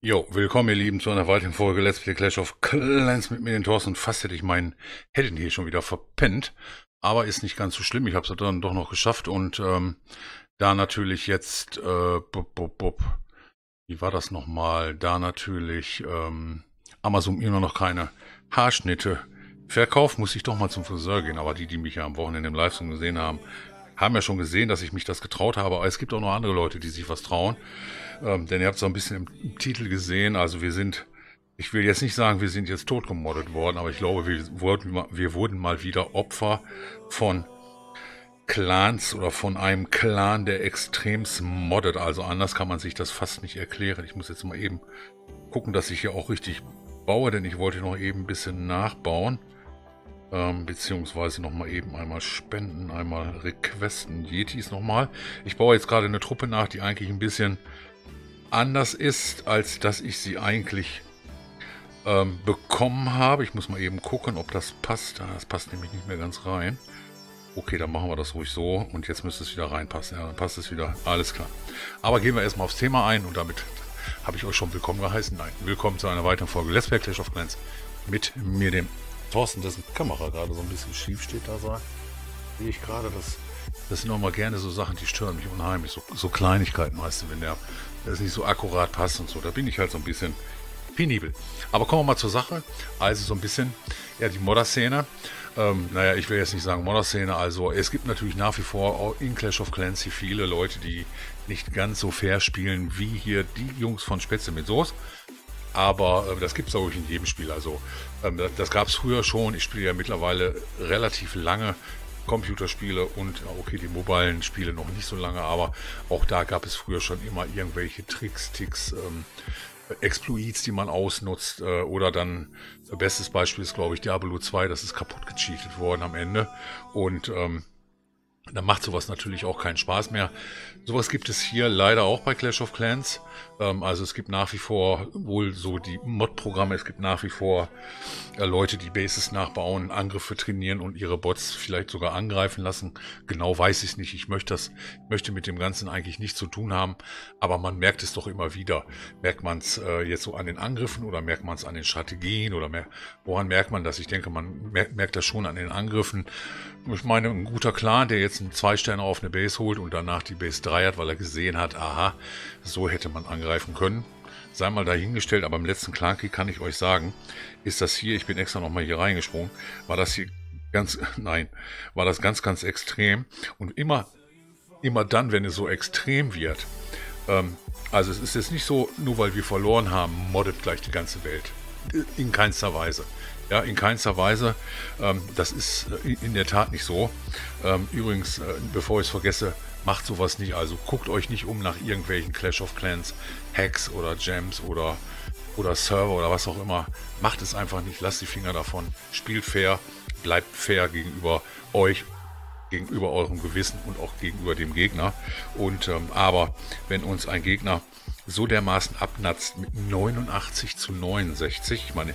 Jo, willkommen ihr Lieben zu einer weiteren Folge Let's Play Clash of Clans mit mir, den Thorsten. Fast hätte ich meinen Head hier schon wieder verpennt. Aber ist nicht ganz so schlimm. Ich habe es dann doch noch geschafft. Und ähm, da natürlich jetzt, äh, bub, bub, bub. wie war das nochmal? Da natürlich ähm, Amazon immer noch keine Haarschnitte verkauft, muss ich doch mal zum Friseur gehen. Aber die, die mich ja am Wochenende im Livestream gesehen haben, haben ja schon gesehen, dass ich mich das getraut habe. Aber es gibt auch noch andere Leute, die sich was trauen. Ähm, denn ihr habt so ein bisschen im, im, Titel gesehen. Also wir sind, ich will jetzt nicht sagen, wir sind jetzt totgemoddet worden, aber ich glaube, wir wurden, wir wurden mal wieder Opfer von Clans oder von einem Clan, der extremst moddet. Also anders kann man sich das fast nicht erklären. Ich muss jetzt mal eben gucken, dass ich hier auch richtig baue, denn ich wollte noch eben ein bisschen nachbauen. Ähm, beziehungsweise nochmal eben einmal spenden, einmal requesten. Yetis nochmal. Ich baue jetzt gerade eine Truppe nach, die eigentlich ein bisschen anders ist, als dass ich sie eigentlich ähm, bekommen habe. Ich muss mal eben gucken, ob das passt. Das passt nämlich nicht mehr ganz rein. Okay, dann machen wir das ruhig so. Und jetzt müsste es wieder reinpassen. Ja, dann passt es wieder. Alles klar. Aber gehen wir erstmal aufs Thema ein. Und damit habe ich euch schon willkommen geheißen. Nein, willkommen zu einer weiteren Folge Let's Play Clash of Clans. Mit mir, dem Thorsten, dessen Kamera gerade so ein bisschen schief steht da. Sehe ich gerade, das, das sind auch mal gerne so Sachen, die stören mich unheimlich. So, so Kleinigkeiten meistens, wenn der das nicht so akkurat passt und so. Da bin ich halt so ein bisschen penibel. Aber kommen wir mal zur Sache. Also so ein bisschen, ja, die Modder-Szene. Ähm, naja, ich will jetzt nicht sagen Modder-Szene. Also es gibt natürlich nach wie vor in Clash of Clans viele Leute, die nicht ganz so fair spielen wie hier die Jungs von Spätzle mit Soße. Aber äh, das gibt es auch in jedem Spiel. Also ähm, das gab es früher schon. Ich spiele ja mittlerweile relativ lange Computerspiele und okay, die mobilen Spiele noch nicht so lange, aber auch da gab es früher schon immer irgendwelche Tricks, Ticks, ähm, Exploits, die man ausnutzt äh, oder dann, bestes Beispiel ist glaube ich Diablo 2, das ist kaputt gecheatet worden am Ende und ähm, dann macht sowas natürlich auch keinen Spaß mehr. Sowas gibt es hier leider auch bei Clash of Clans. Ähm, also es gibt nach wie vor wohl so die Mod-Programme, es gibt nach wie vor äh, Leute, die Bases nachbauen, Angriffe trainieren und ihre Bots vielleicht sogar angreifen lassen. Genau weiß ich nicht. Ich möchte das, möchte mit dem Ganzen eigentlich nichts zu tun haben, aber man merkt es doch immer wieder. Merkt man es äh, jetzt so an den Angriffen oder merkt man es an den Strategien oder mer woran merkt man das? Ich denke, man merkt das schon an den Angriffen. Ich meine, ein guter Clan, der jetzt einen zwei Sterne auf eine Base holt und danach die Base 3 hat, weil er gesehen hat, aha, so hätte man angreifen können. Sei mal dahingestellt, aber im letzten Clankrieg kann ich euch sagen, ist das hier, ich bin extra nochmal hier reingesprungen, war das hier ganz, nein, war das ganz, ganz extrem. Und immer, immer dann, wenn es so extrem wird, ähm, also es ist jetzt nicht so, nur weil wir verloren haben, moddet gleich die ganze Welt. In keinster Weise. Ja, in keinster Weise. Ähm, das ist äh, in der Tat nicht so. Ähm, übrigens, äh, bevor ich es vergesse, macht sowas nicht. Also guckt euch nicht um nach irgendwelchen Clash of Clans Hacks oder Gems oder, oder Server oder was auch immer. Macht es einfach nicht. Lasst die Finger davon. Spielt fair. Bleibt fair gegenüber euch gegenüber eurem Gewissen und auch gegenüber dem Gegner. Und ähm, aber wenn uns ein Gegner so dermaßen abnatzt mit 89 zu 69, ich meine,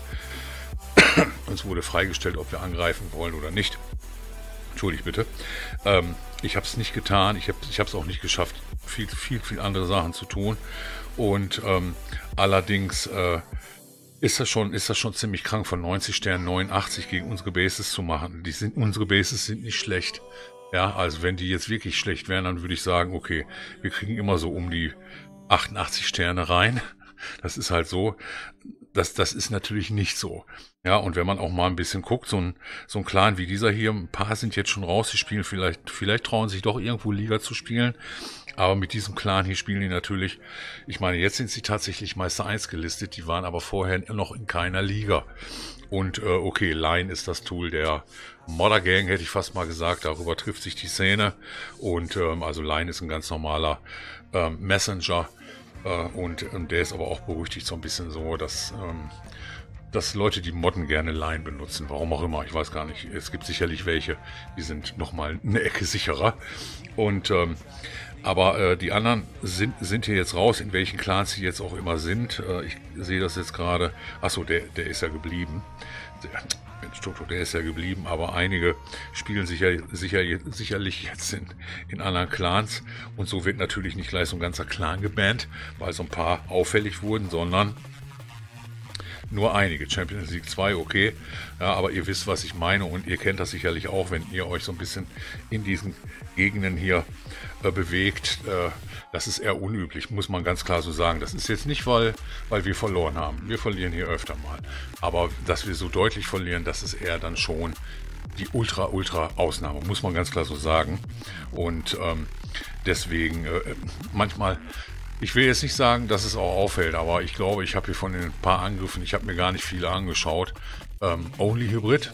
uns wurde freigestellt, ob wir angreifen wollen oder nicht. Entschuldigt bitte. Ähm, ich habe es nicht getan. Ich habe es auch nicht geschafft, viel, viel, viel andere Sachen zu tun. Und ähm, allerdings äh, ist das schon, ist das schon ziemlich krank, von 90 Sternen 89 gegen unsere Bases zu machen. Die sind, unsere Bases sind nicht schlecht. Ja, also wenn die jetzt wirklich schlecht wären, dann würde ich sagen, okay, wir kriegen immer so um die 88 Sterne rein. Das ist halt so. Das, das ist natürlich nicht so. Ja, und wenn man auch mal ein bisschen guckt, so ein, so ein Clan wie dieser hier, ein paar sind jetzt schon raus, die spielen vielleicht, vielleicht trauen sich doch irgendwo Liga zu spielen. Aber mit diesem Clan hier spielen die natürlich, ich meine, jetzt sind sie tatsächlich Meister 1 gelistet, die waren aber vorher noch in keiner Liga. Und äh, okay, Line ist das Tool der Modder Gang, hätte ich fast mal gesagt, darüber trifft sich die Szene. Und ähm, also Line ist ein ganz normaler ähm, Messenger. Äh, und, und der ist aber auch berüchtigt so ein bisschen so, dass ähm, dass Leute, die Modden gerne Line benutzen, warum auch immer, ich weiß gar nicht. Es gibt sicherlich welche, die sind nochmal eine Ecke sicherer. Und ähm, aber äh, die anderen sind, sind hier jetzt raus, in welchen Clans sie jetzt auch immer sind. Äh, ich sehe das jetzt gerade. Achso, der, der ist ja geblieben. Der, Struktur, der ist ja geblieben, aber einige spielen sicher, sicher, sicherlich jetzt in, in anderen Clans. Und so wird natürlich nicht gleich so ein ganzer Clan gebannt, weil so ein paar auffällig wurden, sondern nur einige. Champions League 2, okay. Ja, aber ihr wisst, was ich meine und ihr kennt das sicherlich auch, wenn ihr euch so ein bisschen in diesen Gegenden hier äh, bewegt. Äh, das ist eher unüblich, muss man ganz klar so sagen. Das ist jetzt nicht, weil, weil wir verloren haben. Wir verlieren hier öfter mal. Aber dass wir so deutlich verlieren, das ist eher dann schon die ultra, ultra Ausnahme, muss man ganz klar so sagen. Und ähm, deswegen äh, manchmal ich will jetzt nicht sagen, dass es auch auffällt, aber ich glaube, ich habe hier von den paar Angriffen, ich habe mir gar nicht viele angeschaut. Ähm, Only Hybrid,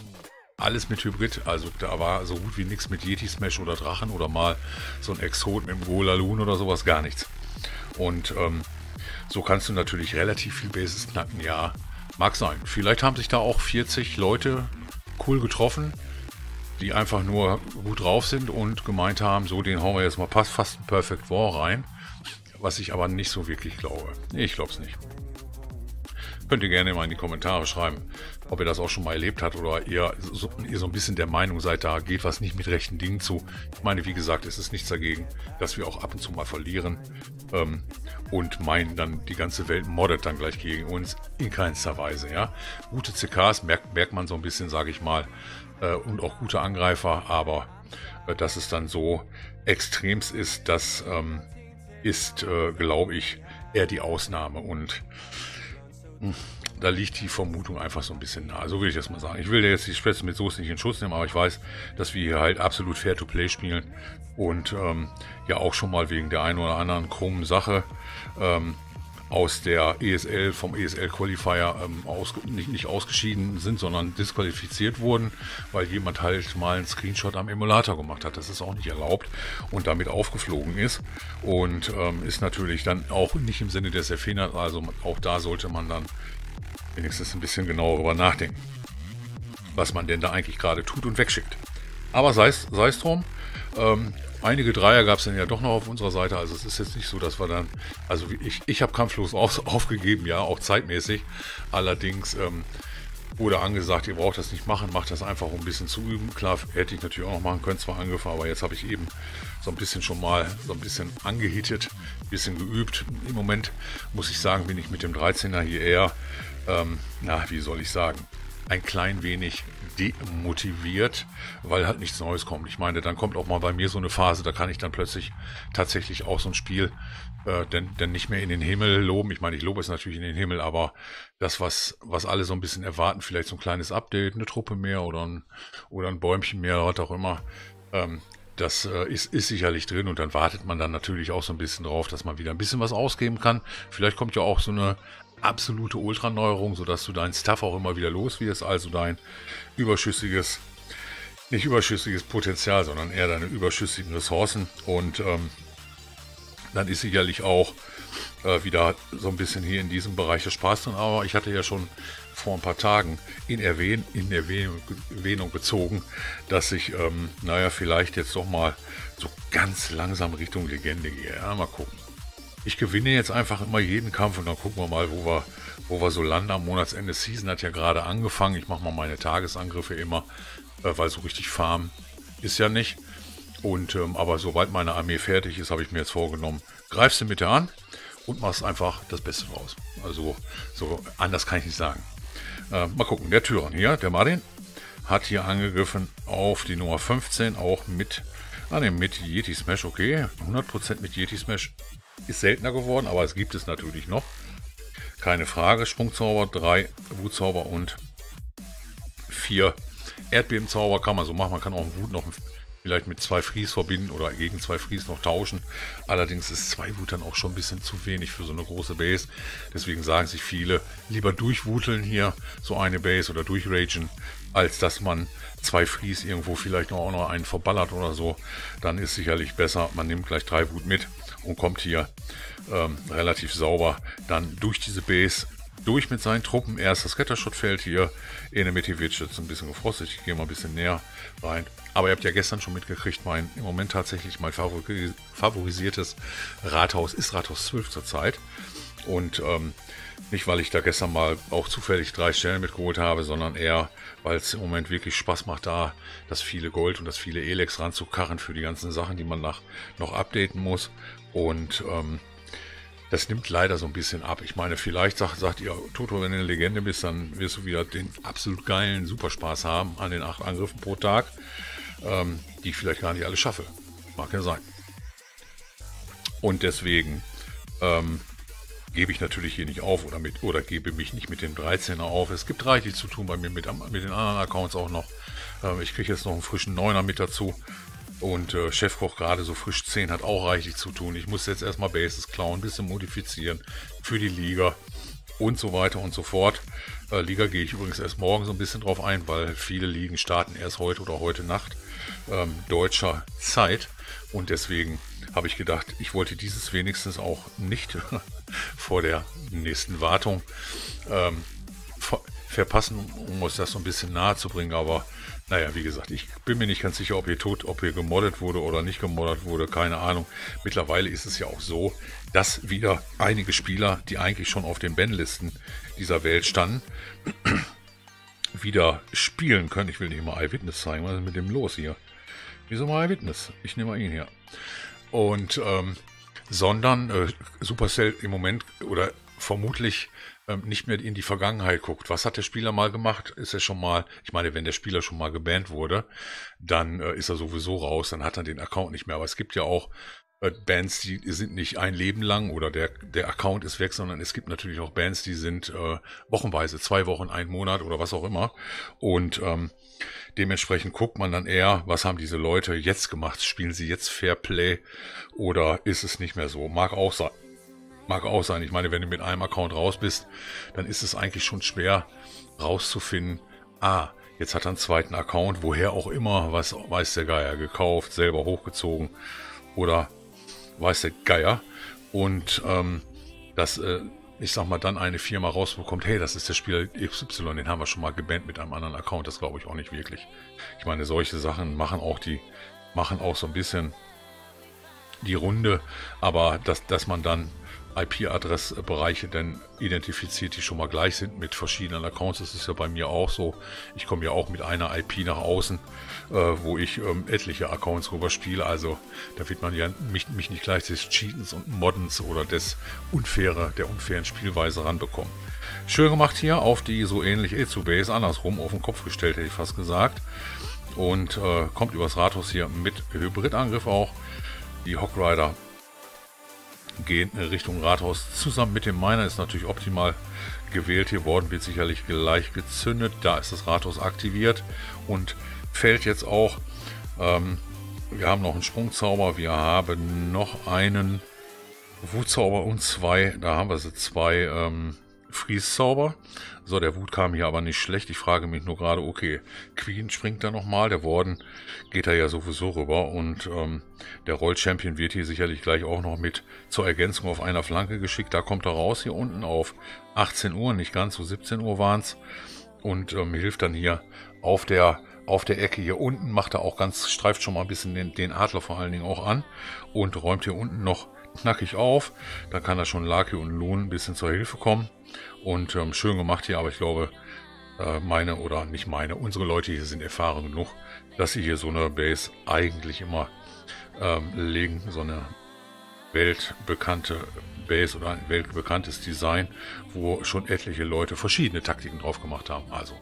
alles mit Hybrid, also da war so gut wie nichts mit Yeti Smash oder Drachen oder mal so ein Exot mit dem Golaloon oder sowas, gar nichts. Und ähm, so kannst du natürlich relativ viel Bases knacken, ja, mag sein. Vielleicht haben sich da auch 40 Leute cool getroffen, die einfach nur gut drauf sind und gemeint haben, so den hauen wir jetzt mal fast ein Perfect War rein was ich aber nicht so wirklich glaube. Ich glaube es nicht. Könnt ihr gerne mal in die Kommentare schreiben, ob ihr das auch schon mal erlebt habt oder ihr so, ihr so ein bisschen der Meinung seid, da geht was nicht mit rechten Dingen zu. Ich meine, wie gesagt, es ist nichts dagegen, dass wir auch ab und zu mal verlieren ähm, und meinen dann, die ganze Welt moddet dann gleich gegen uns in keinster Weise. Ja, Gute CKs merkt, merkt man so ein bisschen, sage ich mal, äh, und auch gute Angreifer, aber äh, dass es dann so extremst ist, dass... Ähm, ist, äh, glaube ich, eher die Ausnahme. Und hm, da liegt die Vermutung einfach so ein bisschen nahe. So will ich das mal sagen. Ich will jetzt die Spätzle mit Soße nicht in Schutz nehmen, aber ich weiß, dass wir hier halt absolut Fair-to-Play spielen. Und ähm, ja auch schon mal wegen der einen oder anderen krummen Sache ähm, aus der ESL, vom ESL-Qualifier ähm, aus, nicht, nicht ausgeschieden sind, sondern disqualifiziert wurden, weil jemand halt mal einen Screenshot am Emulator gemacht hat. Das ist auch nicht erlaubt und damit aufgeflogen ist. Und ähm, ist natürlich dann auch nicht im Sinne des Erfinders, also auch da sollte man dann wenigstens ein bisschen genauer darüber nachdenken, was man denn da eigentlich gerade tut und wegschickt. Aber sei es drum. Ähm, einige Dreier gab es dann ja doch noch auf unserer Seite. Also es ist jetzt nicht so, dass wir dann, also ich, ich habe kampflos auf, aufgegeben, ja, auch zeitmäßig. Allerdings ähm, wurde angesagt, ihr braucht das nicht machen, macht das einfach, um ein bisschen zu üben. Klar, hätte ich natürlich auch noch machen können, zwar angefangen, aber jetzt habe ich eben so ein bisschen schon mal so ein bisschen angehittet, ein bisschen geübt. Im Moment muss ich sagen, bin ich mit dem 13er hier eher, ähm, na, wie soll ich sagen, ein klein wenig demotiviert, weil halt nichts Neues kommt. Ich meine, dann kommt auch mal bei mir so eine Phase, da kann ich dann plötzlich tatsächlich auch so ein Spiel äh, denn, denn nicht mehr in den Himmel loben. Ich meine, ich lobe es natürlich in den Himmel, aber das, was, was alle so ein bisschen erwarten, vielleicht so ein kleines Update, eine Truppe mehr oder ein, oder ein Bäumchen mehr, was auch immer, ähm, das äh, ist, ist sicherlich drin und dann wartet man dann natürlich auch so ein bisschen drauf, dass man wieder ein bisschen was ausgeben kann. Vielleicht kommt ja auch so eine absolute Ultraneuerung, sodass du deinen Stuff auch immer wieder los wirst, also dein überschüssiges, nicht überschüssiges Potenzial, sondern eher deine überschüssigen Ressourcen und ähm, dann ist sicherlich auch äh, wieder so ein bisschen hier in diesem Bereich der Spaß drin, aber ich hatte ja schon vor ein paar Tagen in, Erwähn in Erwähnung, Erwähnung gezogen, dass ich, ähm, naja, vielleicht jetzt doch mal so ganz langsam Richtung Legende gehe. Ja, mal gucken ich gewinne jetzt einfach immer jeden Kampf und dann gucken wir mal, wo wir, wo wir so landen. Am Monatsende Season hat ja gerade angefangen. Ich mache mal meine Tagesangriffe immer, äh, weil so richtig Farm ist ja nicht. Und ähm, aber sobald meine Armee fertig ist, habe ich mir jetzt vorgenommen, greifst du mit der an und machst einfach das Beste draus. Also so anders kann ich nicht sagen. Äh, mal gucken, der Tyrann hier, der Martin, hat hier angegriffen auf die Nummer 15, auch mit, ah, ne, mit Yeti Smash, okay, 100% mit Yeti Smash ist seltener geworden, aber es gibt es natürlich noch. Keine Frage. Sprungzauber, drei Wutzauber und vier Erdbebenzauber kann man so machen. Man kann auch einen Wut noch vielleicht mit zwei Fries verbinden oder gegen zwei Fries noch tauschen. Allerdings ist zwei Wut dann auch schon ein bisschen zu wenig für so eine große Base. Deswegen sagen sich viele, lieber durchwuteln hier so eine Base oder durchragen, als dass man zwei Fries irgendwo vielleicht noch auch noch einen verballert oder so. Dann ist sicherlich besser, man nimmt gleich drei Wut mit und kommt hier ähm, relativ sauber dann durch diese Base durch mit seinen Truppen. Erst das Scattershot-Feld hier. In der Mitte wird jetzt ein bisschen gefrostet. Ich gehe mal ein bisschen näher rein. Aber ihr habt ja gestern schon mitgekriegt, mein im Moment tatsächlich mein favorisiertes Rathaus ist Rathaus 12 zurzeit. Und ähm, nicht, weil ich da gestern mal auch zufällig drei Stellen mitgeholt habe, sondern eher, weil es im Moment wirklich Spaß macht, da das viele Gold und das viele Elex ranzukarren für die ganzen Sachen, die man nach, noch updaten muss. Und ähm, das nimmt leider so ein bisschen ab. Ich meine, vielleicht sagt, sagt ihr, Toto, wenn du eine Legende bist, dann wirst du wieder den absolut geilen Superspaß haben an den acht Angriffen pro Tag, ähm, die ich vielleicht gar nicht alle schaffe. Mag ja sein. Und deswegen ähm, gebe ich natürlich hier nicht auf oder, mit, oder gebe mich nicht mit dem 13er auf. Es gibt reichlich zu tun bei mir mit, mit den anderen Accounts auch noch. Ähm, ich kriege jetzt noch einen frischen 9er mit dazu. Und äh, Chefkoch gerade so frisch 10 hat auch reichlich zu tun. Ich muss jetzt erstmal Bases klauen, bisschen modifizieren für die Liga und so weiter und so fort. Äh, Liga gehe ich übrigens erst morgen so ein bisschen drauf ein, weil viele Ligen starten erst heute oder heute Nacht ähm, deutscher Zeit. Und deswegen habe ich gedacht, ich wollte dieses wenigstens auch nicht vor der nächsten Wartung ähm, ver verpassen, um uns das so ein bisschen nahe zu bringen. Aber naja, wie gesagt, ich bin mir nicht ganz sicher, ob hier tot, ob hier gemoddet wurde oder nicht gemoddet wurde, keine Ahnung. Mittlerweile ist es ja auch so, dass wieder einige Spieler, die eigentlich schon auf den Bandlisten dieser Welt standen, wieder spielen können. Ich will nicht mal Eyewitness zeigen, was ist mit dem los hier? Wieso mal Eyewitness? Ich nehme mal ihn hier. Und ähm, sondern äh, Supercell im Moment oder vermutlich ähm, nicht mehr in die Vergangenheit guckt. Was hat der Spieler mal gemacht? Ist er schon mal, ich meine, wenn der Spieler schon mal gebannt wurde, dann äh, ist er sowieso raus, dann hat er den Account nicht mehr. Aber es gibt ja auch äh, Bands, die sind nicht ein Leben lang oder der, der Account ist weg, sondern es gibt natürlich auch Bands, die sind äh, wochenweise, zwei Wochen, ein Monat oder was auch immer. Und ähm, dementsprechend guckt man dann eher, was haben diese Leute jetzt gemacht? Spielen sie jetzt Fair Play oder ist es nicht mehr so? Mag auch sein. Mag auch sein. Ich meine, wenn du mit einem Account raus bist, dann ist es eigentlich schon schwer rauszufinden, ah, jetzt hat er einen zweiten Account, woher auch immer, was weiß der Geier, gekauft, selber hochgezogen oder weiß der Geier. Und ähm, dass, äh, ich sag mal, dann eine Firma rausbekommt, hey, das ist der Spieler XY, den haben wir schon mal gebannt mit einem anderen Account, das glaube ich auch nicht wirklich. Ich meine, solche Sachen machen auch die, machen auch so ein bisschen die Runde, aber dass, dass man dann IP-Adressbereiche denn identifiziert, die schon mal gleich sind mit verschiedenen Accounts. Das ist ja bei mir auch so. Ich komme ja auch mit einer IP nach außen, äh, wo ich ähm, etliche Accounts rüber spiele. Also da wird man ja mich, mich nicht gleich des Cheatens und Moddens oder des unfaire, der unfairen Spielweise ranbekommen. Schön gemacht hier auf die so ähnlich E2Base, andersrum auf den Kopf gestellt, hätte ich fast gesagt. Und äh, kommt übers Rathaus hier mit Hybridangriff auch. Die Hockrider gehen Richtung Rathaus zusammen mit dem Miner. Ist natürlich optimal gewählt hier worden, wird sicherlich gleich gezündet. Da ist das Rathaus aktiviert und fällt jetzt auch. Ähm, wir haben noch einen Sprungzauber, wir haben noch einen Wutzauber und zwei, da haben wir sie zwei ähm, Freeze-Zauber. So, der Wut kam hier aber nicht schlecht. Ich frage mich nur gerade, okay, Queen springt da nochmal. Der Warden geht da ja sowieso rüber. Und ähm, der Roll-Champion wird hier sicherlich gleich auch noch mit zur Ergänzung auf einer Flanke geschickt. Da kommt er raus, hier unten auf 18 Uhr, nicht ganz so 17 Uhr waren's Und ähm, hilft dann hier auf der auf der Ecke hier unten, macht er auch ganz, streift schon mal ein bisschen den, den Adler vor allen Dingen auch an und räumt hier unten noch knackig auf. Dann kann da schon Lucky und Loon ein bisschen zur Hilfe kommen. Und ähm, schön gemacht hier, aber ich glaube, äh, meine oder nicht meine, unsere Leute hier sind erfahren genug, dass sie hier so eine Base eigentlich immer ähm, legen. So eine weltbekannte Base oder ein weltbekanntes Design, wo schon etliche Leute verschiedene Taktiken drauf gemacht haben. Also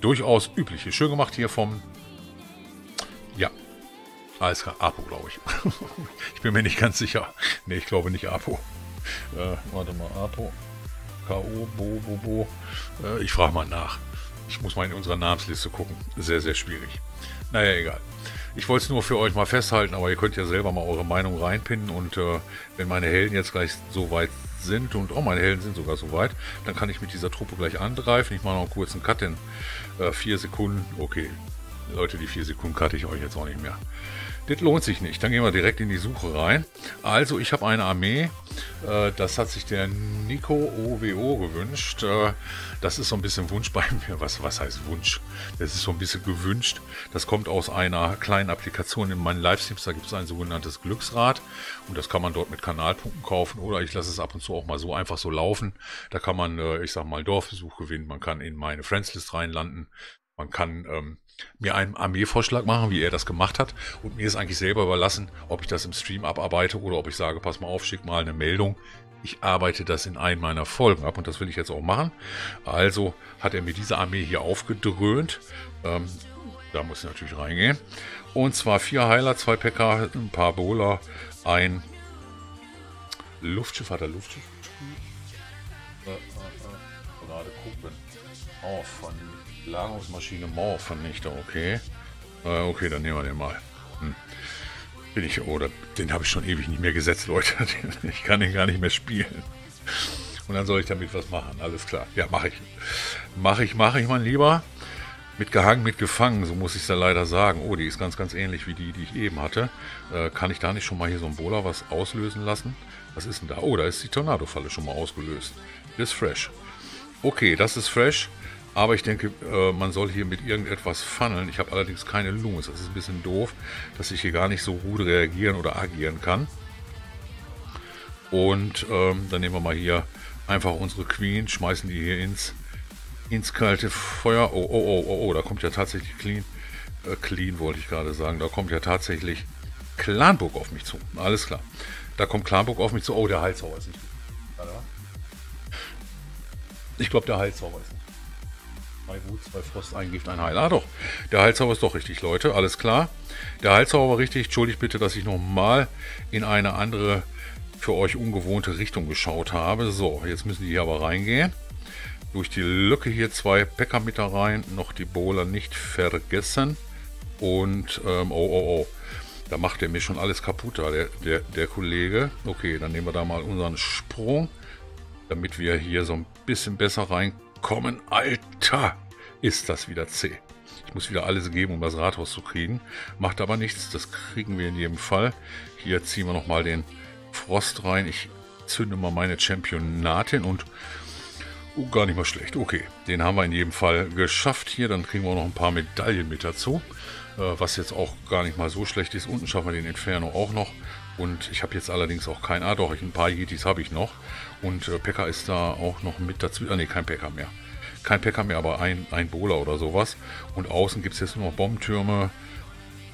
durchaus übliche. Schön gemacht hier vom ja, klar, Apo, glaube ich. ich bin mir nicht ganz sicher. Ne, ich glaube nicht Apo. Äh, warte mal, Apo. K.O. Bo, Bo, Bo. Äh, ich frage mal nach. Ich muss mal in unserer Namensliste gucken. Sehr, sehr schwierig. Naja, egal. Ich wollte es nur für euch mal festhalten, aber ihr könnt ja selber mal eure Meinung reinpinnen und äh, wenn meine Helden jetzt gleich so weit sind und oh, meine Helden sind sogar so weit, dann kann ich mit dieser Truppe gleich angreifen. Ich mache noch einen kurzen Cut in äh, vier Sekunden. Okay, Leute, die vier Sekunden cutte ich euch jetzt auch nicht mehr. Das lohnt sich nicht. Dann gehen wir direkt in die Suche rein. Also ich habe eine Armee. Äh, das hat sich der Nico OWO gewünscht. Äh, das ist so ein bisschen Wunsch bei mir. Was, was heißt Wunsch? Das ist so ein bisschen gewünscht. Das kommt aus einer kleinen Applikation in meinen Livestreams. Da gibt es ein sogenanntes Glücksrad. Und das kann man dort mit Kanalpunkten kaufen. Oder ich lasse es ab und zu auch mal so einfach so laufen. Da kann man, äh, ich sag mal, Dorfbesuch gewinnen. Man kann in meine Friendslist reinlanden. Man kann ähm, mir einen Armeevorschlag machen, wie er das gemacht hat. Und mir ist eigentlich selber überlassen, ob ich das im Stream abarbeite oder ob ich sage, pass mal auf, schick mal eine Meldung. Ich arbeite das in einen meiner Folgen ab und das will ich jetzt auch machen. Also hat er mir diese Armee hier aufgedröhnt. Ähm, da muss ich natürlich reingehen. Und zwar vier Heiler, zwei Pekka, ein paar Bowler, ein Luftschiff. Hat er Luftschiff gerade gucken. Oh, von Lagerungsmaschine Mauervernichter, okay. Äh, okay, dann nehmen wir den mal. Hm. Bin ich, oder den habe ich schon ewig nicht mehr gesetzt, Leute. Ich kann den gar nicht mehr spielen. Und dann soll ich damit was machen, alles klar. Ja, mache ich. Mache ich, mache ich, mein Lieber. Mit gehangen, mit gefangen, so muss ich es ja leider sagen. Oh, die ist ganz, ganz ähnlich wie die, die ich eben hatte. Äh, kann ich da nicht schon mal hier so ein Bola was auslösen lassen? Was ist denn da? Oh, da ist die Tornado-Falle schon mal ausgelöst. Ist fresh. Okay, das ist fresh. Aber ich denke, äh, man soll hier mit irgendetwas funneln. Ich habe allerdings keine Lunge. Das ist ein bisschen doof, dass ich hier gar nicht so gut reagieren oder agieren kann. Und ähm, dann nehmen wir mal hier einfach unsere Queen, schmeißen die hier ins, ins kalte Feuer. Oh, oh, oh, oh, oh, da kommt ja tatsächlich Clean. Äh, clean wollte ich gerade sagen. Da kommt ja tatsächlich Clanburg auf mich zu. Alles klar. Da kommt Clanburg auf mich zu. Oh, der Heilzauber ist nicht. Ich glaube, der Heilzauber ist nicht. Zwei Wut, zwei Frost, ein Gift, ein Heil. Ah doch, der Heilzauber ist doch richtig, Leute. Alles klar. Der Heilzauber war richtig. Entschuldigt bitte, dass ich nochmal in eine andere, für euch ungewohnte Richtung geschaut habe. So, jetzt müssen die hier aber reingehen. Durch die Lücke hier zwei Bäcker mit da rein. Noch die Bowler nicht vergessen. Und, ähm, oh, oh, oh. Da macht er mir schon alles kaputt da, der, der, der Kollege. Okay, dann nehmen wir da mal unseren Sprung, damit wir hier so ein bisschen besser reinkommen kommen. Alter, ist das wieder zäh. Ich muss wieder alles geben, um das Rathaus zu kriegen. Macht aber nichts, das kriegen wir in jedem Fall. Hier ziehen wir nochmal den Frost rein. Ich zünde mal meine Championatin und... Oh, gar nicht mal schlecht. Okay, den haben wir in jedem Fall geschafft hier. Dann kriegen wir noch ein paar Medaillen mit dazu. Äh, was jetzt auch gar nicht mal so schlecht ist. Unten schaffen wir den Inferno auch noch. Und ich habe jetzt allerdings auch kein... Ah doch, ein paar Yetis habe ich noch. Und äh, Pekka ist da auch noch mit dazu. Ah ne, kein Pekka mehr. Kein Pekka mehr, aber ein, ein Bowler oder sowas. Und außen gibt es jetzt nur noch Bombentürme.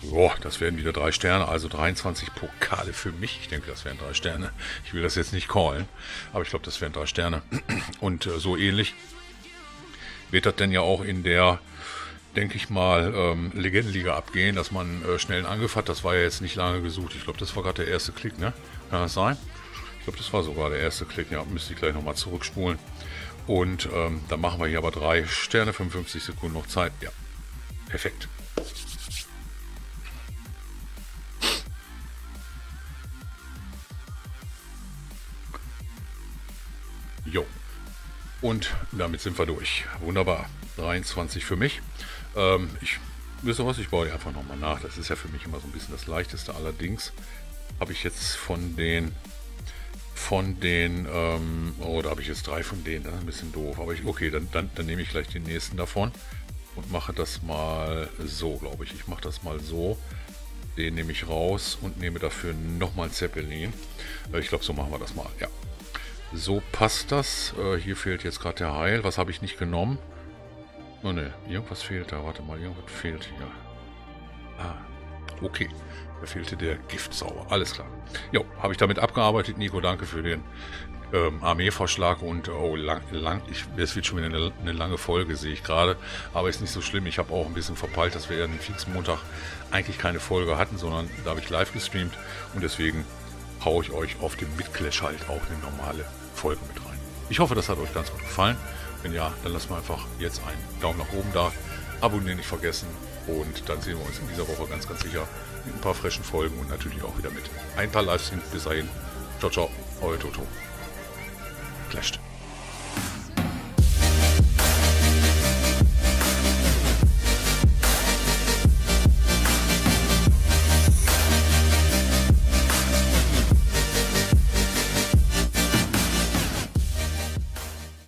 Boah, das werden wieder drei Sterne, also 23 Pokale für mich. Ich denke, das wären drei Sterne. Ich will das jetzt nicht callen, aber ich glaube, das wären drei Sterne. Und äh, so ähnlich wird das denn ja auch in der, denke ich mal, ähm, Legendenliga abgehen, dass man äh, schnell einen Angriff hat. Das war ja jetzt nicht lange gesucht. Ich glaube, das war gerade der erste Klick, ne? Kann das sein? glaube, das war sogar der erste Klick. Ja, müsste ich gleich nochmal zurückspulen. Und ähm, dann machen wir hier aber drei Sterne, 55 Sekunden noch Zeit. Ja, perfekt. Jo. Und damit sind wir durch. Wunderbar. 23 für mich. Ähm, ich wisst was, ich baue die einfach nochmal nach. Das ist ja für mich immer so ein bisschen das leichteste. Allerdings habe ich jetzt von den von den, ähm, oh, da habe ich jetzt drei von denen, das ist ein bisschen doof, aber ich, okay, dann, dann, dann nehme ich gleich den nächsten davon und mache das mal so, glaube ich. Ich mache das mal so, den nehme ich raus und nehme dafür nochmal Zeppelin. Äh, ich glaube, so machen wir das mal, ja. So passt das. Äh, hier fehlt jetzt gerade der Heil. Was habe ich nicht genommen? Oh ne, irgendwas fehlt da. Warte mal, irgendwas fehlt hier. Ah, okay. Da fehlte der Giftsauber. Alles klar. Jo, habe ich damit abgearbeitet. Nico, danke für den ähm, Armeevorschlag. Und oh, lang, lang, ich, es wird schon wieder eine, eine lange Folge, sehe ich gerade. Aber ist nicht so schlimm. Ich habe auch ein bisschen verpeilt, dass wir ja den Fixmontag eigentlich keine Folge hatten, sondern da habe ich live gestreamt. Und deswegen haue ich euch auf dem Mitclash halt auch eine normale Folge mit rein. Ich hoffe, das hat euch ganz gut gefallen. Wenn ja, dann lasst mal einfach jetzt einen Daumen nach oben da. Abonnieren nicht vergessen. Und dann sehen wir uns in dieser Woche ganz, ganz sicher mit ein paar frischen Folgen und natürlich auch wieder mit ein paar Livestreams. Bis dahin. Ciao, ciao. Euer Toto. Clashed.